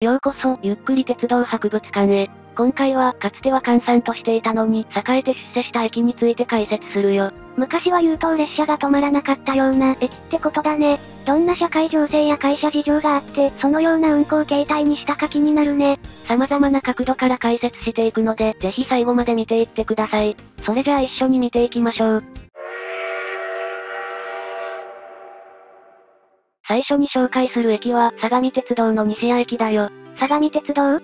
ようこそ、ゆっくり鉄道博物館へ。今回は、かつては閑散としていたのに、栄えて出世した駅について解説するよ。昔は優等列車が止まらなかったような駅ってことだね。どんな社会情勢や会社事情があって、そのような運行形態にしたか気になるね。様々な角度から解説していくので、ぜひ最後まで見ていってください。それじゃあ一緒に見ていきましょう。最初に紹介する駅は、相模鉄道の西谷駅だよ。相模鉄道？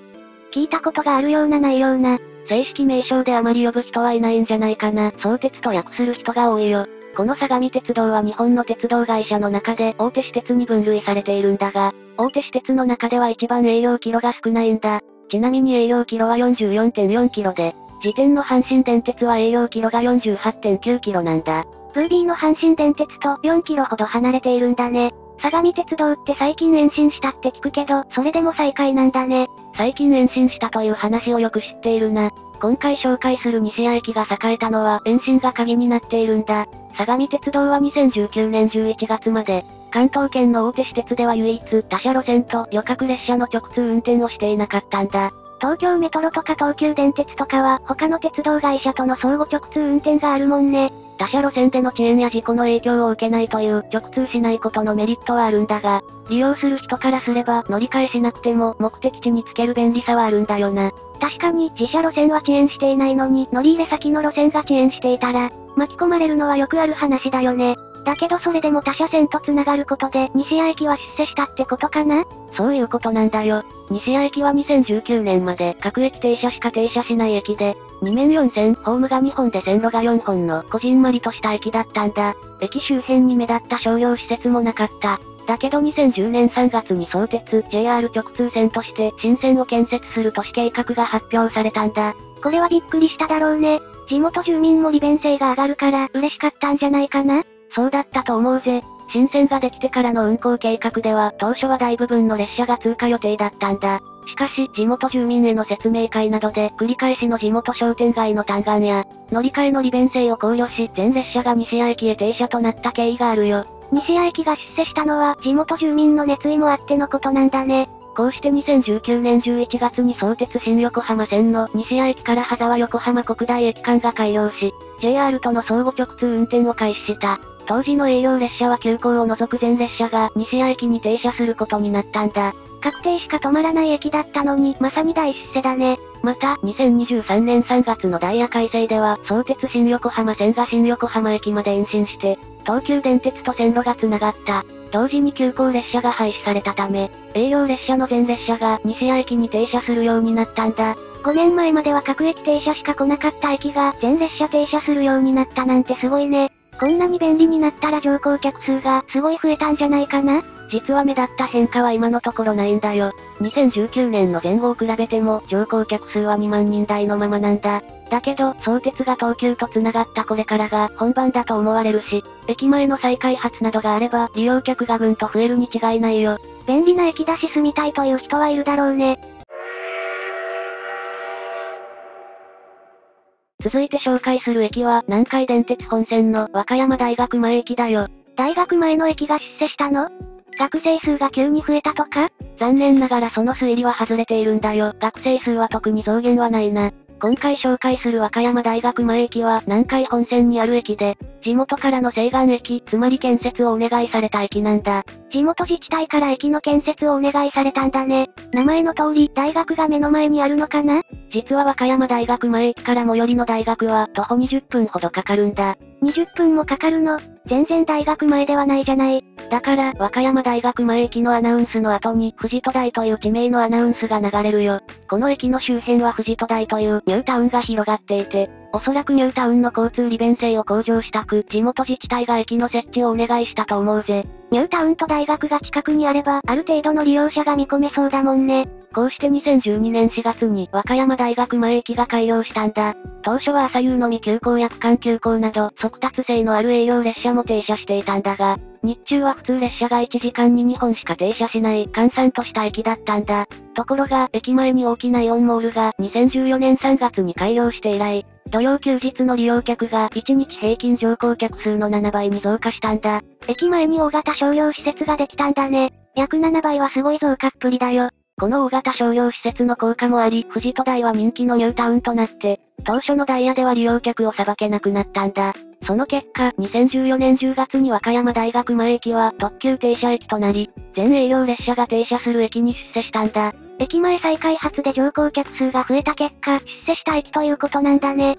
聞いたことがあるようなないような。正式名称であまり呼ぶ人はいないんじゃないかな。相鉄と訳する人が多いよ。この相模鉄道は日本の鉄道会社の中で大手私鉄に分類されているんだが、大手私鉄の中では一番営業キロが少ないんだ。ちなみに営業キロは44.4キロで、時点の阪神電鉄は営業キロが48.9キロなんだ。VB の阪神電鉄と4キロほど離れているんだね。相模鉄道って最近延伸したって聞くけど、それでも再開なんだね。最近延伸したという話をよく知っているな。今回紹介する西谷駅が栄えたのは延伸が鍵になっているんだ。相模鉄道は2019年11月まで、関東圏の大手私鉄では唯一他社路線と旅客列車の直通運転をしていなかったんだ。東京メトロとか東急電鉄とかは他の鉄道会社との相互直通運転があるもんね。他社路線での遅延や事故の影響を受けないという直通しないことのメリットはあるんだが、利用する人からすれば乗り換えしなくても目的地につける便利さはあるんだよな。確かに自社路線は遅延していないのに乗り入れ先の路線が遅延していたら、巻き込まれるのはよくある話だよね。だけどそれでも他車線と繋がることで西谷駅は出世したってことかな？そういうことなんだよ。西谷駅は2019年まで各駅停車しか停車しない駅で、2面4線、ホームが2本で線路が4本のこじんまりとした駅だったんだ。駅周辺に目立った商業施設もなかった。だけど2010年3月に相鉄 JR 直通線として新線を建設する都市計画が発表されたんだ。これはびっくりしただろうね。地元住民も利便性が上がるから嬉しかったんじゃないかなそうだったと思うぜ。新線ができてからの運行計画では当初は大部分の列車が通過予定だったんだ。しかし、地元住民への説明会などで繰り返しの地元商店街の単眼や、乗り換えの利便性を考慮し、全列車が西谷駅へ停車となった経緯があるよ。西谷駅が出世したのは地元住民の熱意もあってのことなんだね。こうして2019年11月に相鉄新横浜線の西谷駅から羽沢横浜国大駅間が開業し、JR との相互直通運転を開始した。当時の営業列車は急行を除く全列車が西谷駅に停車することになったんだ。確定しか止まらない駅だったのに、まさに大出世だね。また、2023年3月のダイヤ改正では、相鉄新横浜線が新横浜駅まで延伸して、東急電鉄と線路が繋がった。同時に急行列車が廃止されたため、営業列車の全列車が西谷駅に停車するようになったんだ。5年前までは各駅停車しか来なかった駅が全列車停車するようになったなんてすごいね。こんなに便利になったら乗降客数がすごい増えたんじゃないかな？実は目立った変化は今のところないんだよ。2019年の前後を比べても乗降客数は2万人台のままなんだ。だけど、相鉄が東急と繋がったこれからが本番だと思われるし、駅前の再開発などがあれば利用客がぐんと増えるに違いないよ。便利な駅だし住みたいという人はいるだろうね。続いて紹介する駅は南海電鉄本線の和歌山大学前駅だよ。大学前の駅が出世したの？学生数が急に増えたとか？残念ながらその推理は外れているんだよ。学生数は特に増減はないな。今回紹介する和歌山大学前駅は南海本線にある駅で、地元からの西岸駅、つまり建設をお願いされた駅なんだ。地元自治体から駅の建設をお願いされたんだね。名前の通り、大学が目の前にあるのかな？実は和歌山大学前駅から最寄りの大学は徒歩20分ほどかかるんだ。20分もかかるの？全然大学前ではないじゃない。だから、和歌山大学前駅のアナウンスの後に、富士都大という地名のアナウンスが流れるよ。この駅の周辺は富士都大というニュータウンが広がっていて、おそらくニュータウンの交通利便性を向上したく、地元自治体が駅の設置をお願いしたと思うぜ。ニュータウンと大学が近くにあれば、ある程度の利用者が見込めそうだもんね。こうして2012年4月に和歌山大学前駅が開業したんだ。当初は朝夕のみ急行や区間急行など、速達性のある営業列車も停車していたんだが、日中は普通列車が1時間に2本しか停車しない閑散とした駅だったんだ。ところが、駅前に大きなイオンモールが2014年3月に開業して以来、土曜休日の利用客が1日平均乗降客数の7倍に増加したんだ。駅前に大型商業施設ができたんだね。約7倍はすごい増加っぷりだよ。この大型商業施設の効果もあり、富士都台は人気のニュータウンとなって、当初のダイヤでは利用客をさばけなくなったんだ。その結果、2014年10月に和歌山大学前駅は特急停車駅となり、全営業列車が停車する駅に出世したんだ。駅前再開発で乗降客数が増えた結果、出世した駅ということなんだね。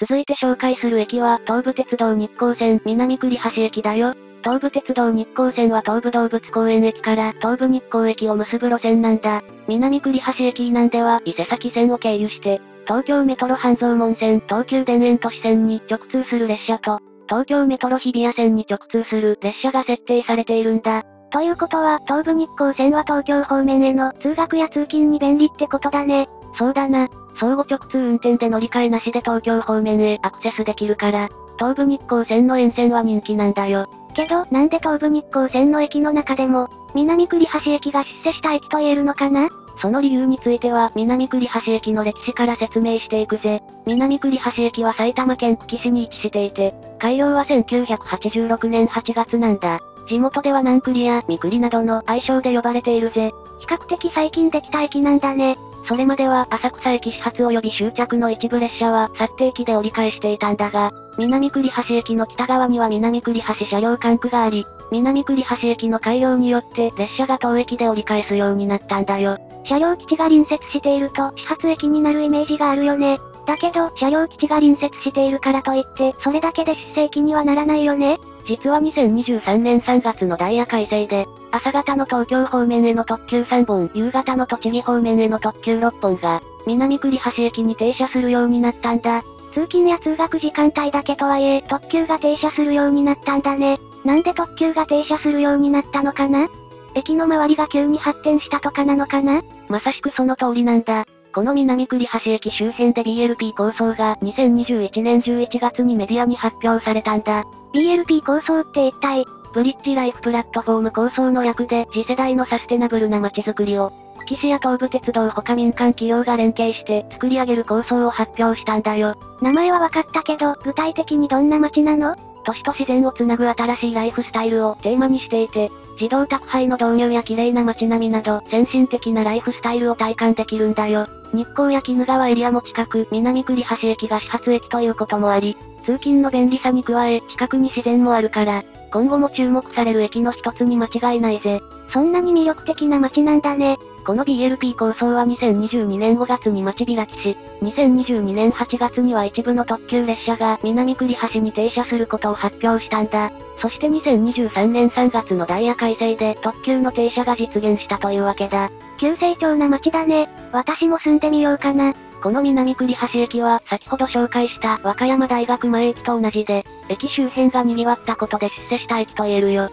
続いて紹介する駅は東武鉄道日光線南栗橋駅だよ。東武鉄道日光線は東武動物公園駅から東武日光駅を結ぶ路線なんだ。南栗橋駅以南では伊勢崎線を経由して、東京メトロ半蔵門線東急田園都市線に直通する列車と、東京メトロ日比谷線に直通する列車が設定されているんだ。ということは、東武日光線は東京方面への通学や通勤に便利ってことだね。そうだな。相互直通運転で乗り換えなしで東京方面へアクセスできるから、東武日光線の沿線は人気なんだよ。けど、なんで東武日光線の駅の中でも、南栗橋駅が出世した駅と言えるのかな？その理由については南栗橋駅の歴史から説明していくぜ。南栗橋駅は埼玉県久喜市に位置していて、開業は1986年8月なんだ。地元では南栗や三栗などの愛称で呼ばれているぜ。比較的最近できた駅なんだね。それまでは浅草駅始発及び終着の一部列車は去って駅で折り返していたんだが、南栗橋駅の北側には南栗橋車両管区があり、南栗橋駅の開業によって列車が当駅で折り返すようになったんだよ。車両基地が隣接していると始発駅になるイメージがあるよね。だけど、車両基地が隣接しているからといって、それだけで出世駅にはならないよね。実は2023年3月のダイヤ改正で、朝方の東京方面への特急3本、夕方の栃木方面への特急6本が、南栗橋駅に停車するようになったんだ。通勤や通学時間帯だけとはいえ、特急が停車するようになったんだね。なんで特急が停車するようになったのかな？駅の周りが急に発展したとかなのかな？まさしくその通りなんだ。この南栗橋駅周辺で BLP 構想が2021年11月にメディアに発表されたんだ。BLP 構想って一体、ブリッジライフプラットフォーム構想の略で次世代のサステナブルな街づくりを、久喜市や東武鉄道他民間企業が連携して作り上げる構想を発表したんだよ。名前は分かったけど、具体的にどんな街なの？都市と自然をつなぐ新しいライフスタイルをテーマにしていて、自動宅配の導入や綺麗な街並みなど、先進的なライフスタイルを体感できるんだよ。日光や鬼怒川エリアも近く、南栗橋駅が始発駅ということもあり、通勤の便利さに加え、近くに自然もあるから、今後も注目される駅の一つに間違いないぜ。そんなに魅力的な街なんだね。この BLP 構想は2022年5月に街開きし、2022年8月には一部の特急列車が南栗橋に停車することを発表したんだ。そして2023年3月のダイヤ改正で特急の停車が実現したというわけだ。急成長な街だね。私も住んでみようかな。この南栗橋駅は先ほど紹介した和歌山大学前駅と同じで、駅周辺が賑わったことで出世した駅と言えるよ。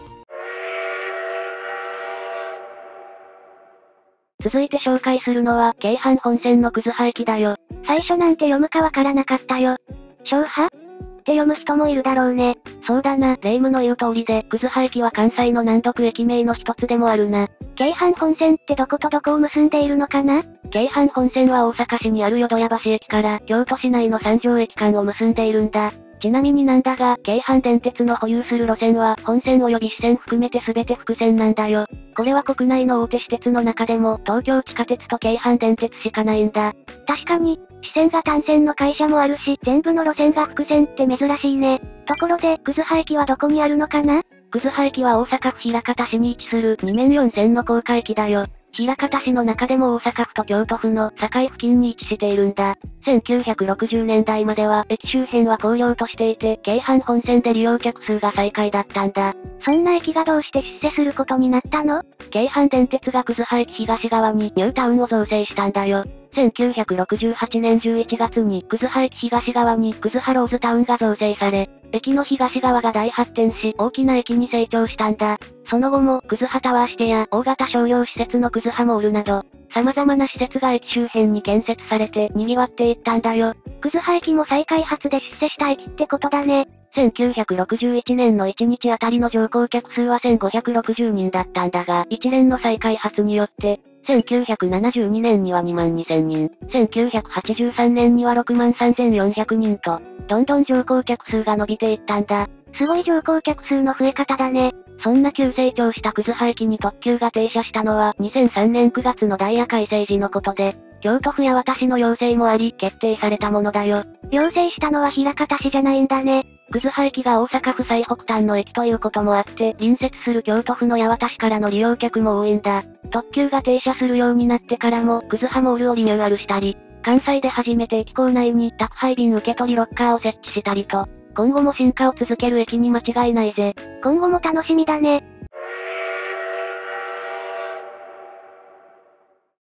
続いて紹介するのは、京阪本線の葛葉駅だよ。最初なんて読むかわからなかったよ。昭波？って読む人もいるだろうね。そうだな、霊夢の言う通りで、葛葉駅は関西の難読駅名の一つでもあるな。京阪本線ってどことどこを結んでいるのかな？京阪本線は大阪市にある淀屋橋駅から京都市内の三条駅間を結んでいるんだ。ちなみになんだが、京阪電鉄の保有する路線は、本線及び支線含めて全て伏線なんだよ。これは国内の大手私鉄の中でも、東京地下鉄と京阪電鉄しかないんだ。確かに、支線が単線の会社もあるし、全部の路線が伏線って珍しいね。ところで、葛葉駅はどこにあるのかな？葛葉駅は大阪府枚方市に位置する2面4線の高架駅だよ。枚方市の中でも大阪府と京都府の境付近に位置しているんだ。1960年代までは駅周辺は工業としていて、京阪本線で利用客数が最下位だったんだ。そんな駅がどうして出世することになったの？京阪電鉄が葛葉駅東側にニュータウンを造成したんだよ。1968年11月に葛葉駅東側に葛葉ローズタウンが造成され、駅の東側が大発展し大きな駅に成長したんだ。その後も、葛葉タワーシテや大型商業施設の葛葉モールなど、様々な施設が駅周辺に建設されて賑わっていったんだよ。葛葉駅も再開発で出世した駅ってことだね。1961年の1日あたりの乗降客数は1560人だったんだが、一連の再開発によって、1972年には2万2000人、1983年には6万3400人と、どんどん乗降客数が伸びていったんだ。すごい乗降客数の増え方だね。そんな急成長したクズハ駅に特急が停車したのは2003年9月のダイヤ改正時のことで、京都府や私の要請もあり、決定されたものだよ。要請したのは平方市じゃないんだね。クズハ駅が大阪府最北端の駅ということもあって、隣接する京都府の八幡市からの利用客も多いんだ。特急が停車するようになってからも、クズハモールをリニューアルしたり、関西で初めて駅構内に宅配便受け取りロッカーを設置したりと、今後も進化を続ける駅に間違いないぜ。今後も楽しみだね。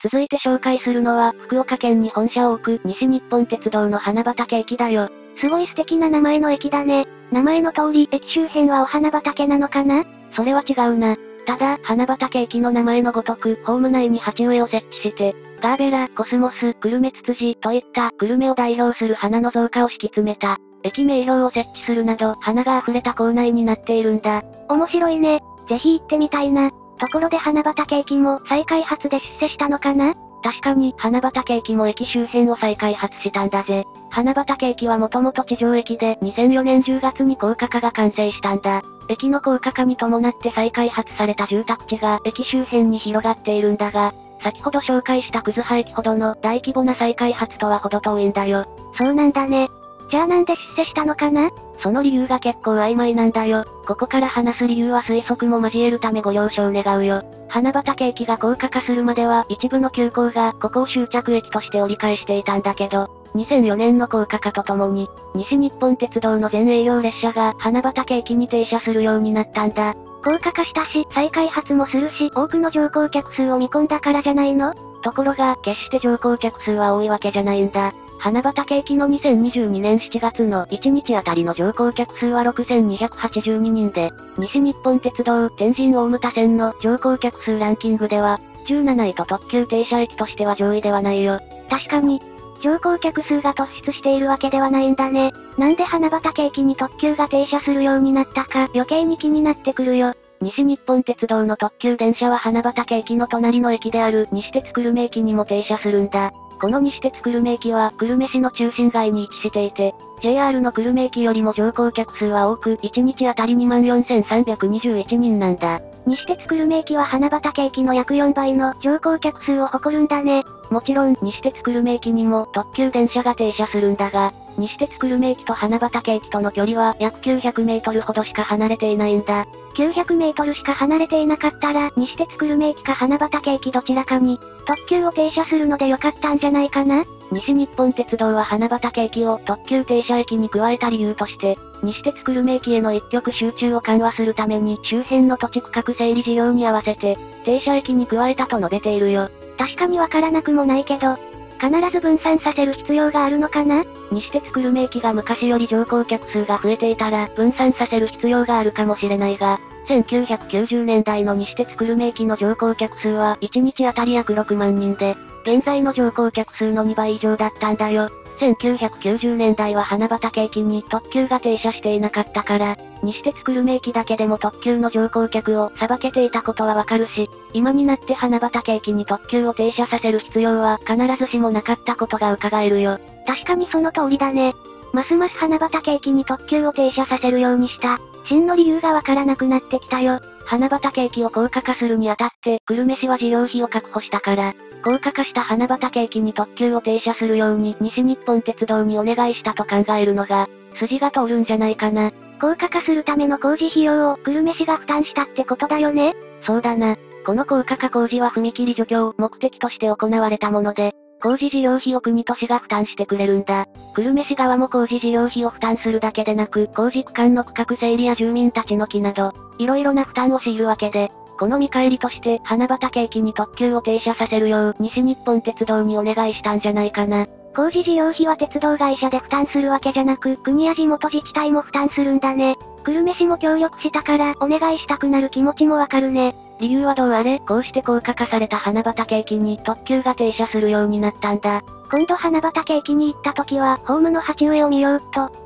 続いて紹介するのは、福岡県に本社を置く西日本鉄道の花畑駅だよ。すごい素敵な名前の駅だね。名前の通り、駅周辺はお花畑なのかな？それは違うな。ただ、花畑駅の名前のごとく、ホーム内に鉢植えを設置して、ガーベラ、コスモス、グルメツツジといったグルメを代表する花の増加を敷き詰めた、駅名標を設置するなど、花が溢れた構内になっているんだ。面白いね。ぜひ行ってみたいな。ところで花畑駅も再開発で出世したのかな？確かに、花畑駅も駅周辺を再開発したんだぜ。花畑駅はもともと地上駅で2004年10月に高架化が完成したんだ。駅の高架化に伴って再開発された住宅地が駅周辺に広がっているんだが、先ほど紹介したクズハ駅ほどの大規模な再開発とは程遠いんだよ。そうなんだね。じゃあなんで出世したのかな？その理由が結構曖昧なんだよ。ここから話す理由は推測も交えるためご了承願うよ。花畑駅が高架化するまでは一部の急行がここを終着駅として折り返していたんだけど、2004年の高架化とともに、西日本鉄道の全営業列車が花畑駅に停車するようになったんだ。高架化したし、再開発もするし、多くの乗降客数を見込んだからじゃないの？ところが、決して乗降客数は多いわけじゃないんだ。花畑駅の2022年7月の1日あたりの乗降客数は6282人で、西日本鉄道天神大牟田線の乗降客数ランキングでは、17位と特急停車駅としては上位ではないよ。確かに、乗降客数が突出しているわけではないんだね。なんで花畑駅に特急が停車するようになったか余計に気になってくるよ。西日本鉄道の特急電車は花畑駅の隣の駅である西鉄久留米駅にも停車するんだ。この西鉄久留米駅は久留米市の中心街に位置していて、JR の久留米駅よりも乗降客数は多く、1日あたり24,321人なんだ。西鉄久留米駅は花畑駅の約4倍の乗降客数を誇るんだね。もちろん、西鉄久留米駅にも特急電車が停車するんだが、西鉄久留米駅と花畑駅との距離は約900メートルほどしか離れていないんだ。900メートルしか離れていなかったら、西鉄久留米駅か花畑駅どちらかに、特急を停車するのでよかったんじゃないかな？西日本鉄道は花畑駅を特急停車駅に加えた理由として、西鉄久留米駅への一極集中を緩和するために周辺の土地区画整理事業に合わせて、停車駅に加えたと述べているよ。確かにわからなくもないけど、必ず分散させる必要があるのかな？西鉄久留米駅が昔より乗降客数が増えていたら分散させる必要があるかもしれないが、1990年代の西鉄久留米駅の乗降客数は1日あたり約6万人で、現在の乗降客数の2倍以上だったんだよ。1990年代は花畑駅に特急が停車していなかったから、西鉄久留米駅だけでも特急の乗降客をさばけていたことはわかるし、今になって花畑駅に特急を停車させる必要は必ずしもなかったことが伺えるよ。確かにその通りだね。ますます花畑駅に特急を停車させるようにした。真の理由がわからなくなってきたよ。花畑駅を高架化するにあたって、久留米市は事業費を確保したから、高架化した花畑駅に特急を停車するように西日本鉄道にお願いしたと考えるのが、筋が通るんじゃないかな。高架化するための工事費用を久留米市が負担したってことだよね？そうだな。この高架化工事は踏切除去を目的として行われたもので、工事事業費を国と市が負担してくれるんだ。久留米市側も工事事業費を負担するだけでなく、工事区間の区画整理や住民たちの木など、いろいろな負担を強いるわけで、この見返りとして、花畑駅に特急を停車させるよう、西日本鉄道にお願いしたんじゃないかな。工事事業費は鉄道会社で負担するわけじゃなく、国や地元自治体も負担するんだね。久留米市も協力したから、お願いしたくなる気持ちもわかるね。理由はどうあれ、こうして高架化された花畑駅に特急が停車するようになったんだ。今度花畑駅に行った時は、ホームの鉢植えを見ようっと。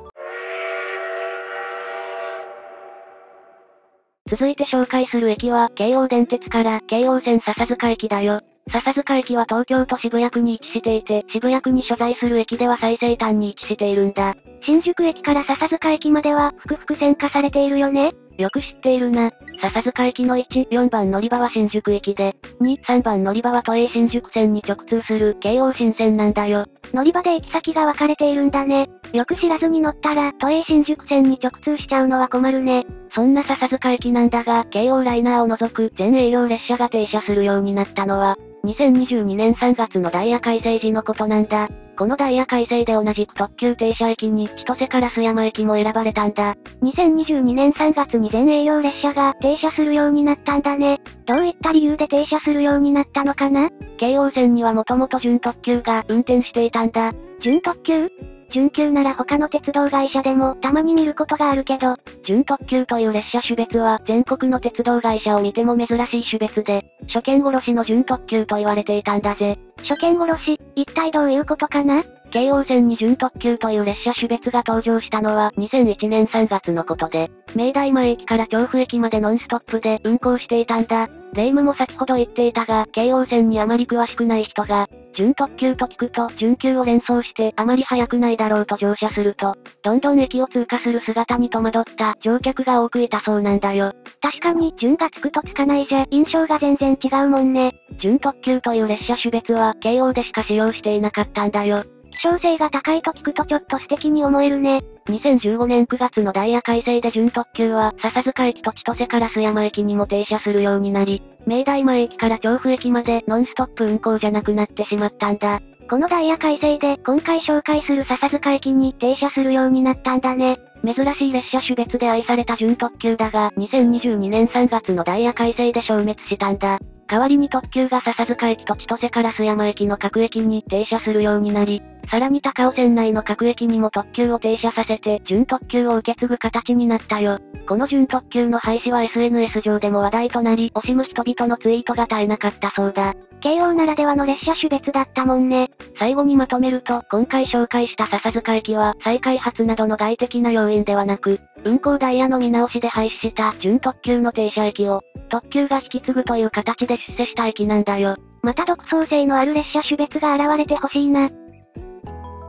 続いて紹介する駅は、京王電鉄から京王線笹塚駅だよ。笹塚駅は東京都渋谷区に位置していて、渋谷区に所在する駅では最西端に位置しているんだ。新宿駅から笹塚駅までは、複々線化されているよねよく知っているな。笹塚駅の1、4番乗り場は新宿駅で、2、3番乗り場は都営新宿線に直通する京王新線なんだよ。乗り場で行き先が分かれているんだね。よく知らずに乗ったら、都営新宿線に直通しちゃうのは困るね。そんな笹塚駅なんだが、京王ライナーを除く全営業列車が停車するようになったのは、2022年3月のダイヤ改正時のことなんだ。このダイヤ改正で同じく特急停車駅に千歳烏山駅も選ばれたんだ。2022年3月に全営業列車が停車するようになったんだね。どういった理由で停車するようになったのかな京王線にはもともと準特急が運転していたんだ。準特急準急なら他の鉄道会社でもたまに見ることがあるけど、準特急という列車種別は全国の鉄道会社を見ても珍しい種別で、初見殺しの準特急と言われていたんだぜ。初見殺し、一体どういうことかな？京王線に準特急という列車種別が登場したのは2001年3月のことで、明大前駅から調布駅までノンストップで運行していたんだ。霊夢も先ほど言っていたが、京王線にあまり詳しくない人が、準特急と聞くと、準急を連想してあまり速くないだろうと乗車すると、どんどん駅を通過する姿に戸惑った乗客が多くいたそうなんだよ。確かに、準がつくとつかないじゃ、印象が全然違うもんね。準特急という列車種別は、京王でしか使用していなかったんだよ。希少性が高いと聞くとちょっと素敵に思えるね。2015年9月のダイヤ改正で準特急は、笹塚駅と千歳烏山駅にも停車するようになり、明大前駅から調布駅までノンストップ運行じゃなくなってしまったんだ。このダイヤ改正で今回紹介する笹塚駅に停車するようになったんだね。珍しい列車種別で愛された準特急だが、2022年3月のダイヤ改正で消滅したんだ。代わりに特急が笹塚駅と千歳烏山駅の各駅に停車するようになり、さらに高尾線内の各駅にも特急を停車させて準特急を受け継ぐ形になったよ。この準特急の廃止は SNS 上でも話題となり、惜しむ人々のツイートが絶えなかったそうだ。京王ならではの列車種別だったもんね。最後にまとめると、今回紹介した笹塚駅は、再開発などの外的な要因ではなく、運行ダイヤの見直しで廃止した準特急の停車駅を、特急が引き継ぐという形で出世した駅なんだよ。また独創性のある列車種別が現れてほしいな。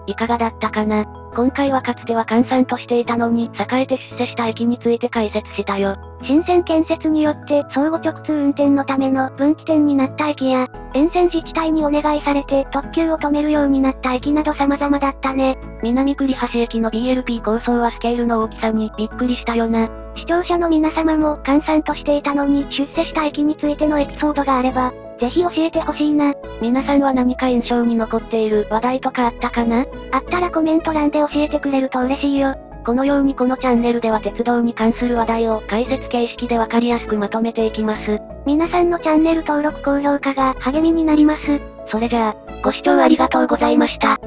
いかがだったかな？今回はかつては閑散としていたのに、栄えて出世した駅について解説したよ。新線建設によって、相互直通運転のための分岐点になった駅や、沿線自治体にお願いされて特急を止めるようになった駅など様々だったね。南栗橋駅の BLP 構想はスケールの大きさにびっくりしたよな。視聴者の皆様も閑散としていたのに出世した駅についてのエピソードがあれば、ぜひ教えてほしいな。皆さんは何か印象に残っている話題とかあったかな？あったらコメント欄で教えてくれると嬉しいよ。このようにこのチャンネルでは鉄道に関する話題を解説形式でわかりやすくまとめていきます。皆さんのチャンネル登録高評価が励みになります。それじゃあ、ご視聴ありがとうございました。